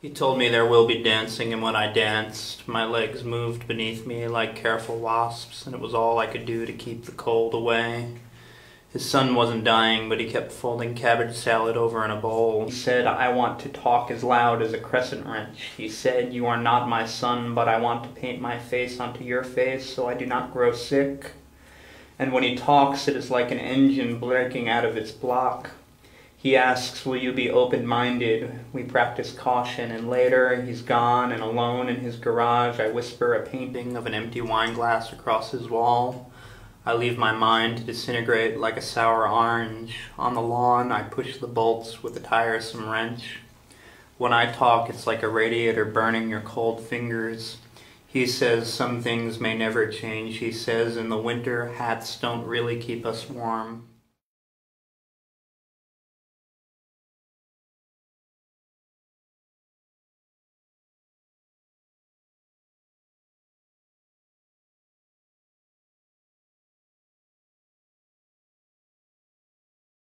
He told me there will be dancing, and when I danced, my legs moved beneath me like careful wasps, and it was all I could do to keep the cold away. His son wasn't dying, but he kept folding cabbage salad over in a bowl. He said, I want to talk as loud as a crescent wrench. He said, You are not my son, but I want to paint my face onto your face so I do not grow sick. And when he talks, it is like an engine breaking out of its block. He asks, Will you be open minded? We practice caution, and later he's gone, and alone in his garage, I whisper a painting of an empty wine glass across his wall. I leave my mind to disintegrate like a sour orange. On the lawn, I push the bolts with a tiresome wrench. When I talk, it's like a radiator burning your cold fingers. He says some things may never change. He says in the winter, hats don't really keep us warm.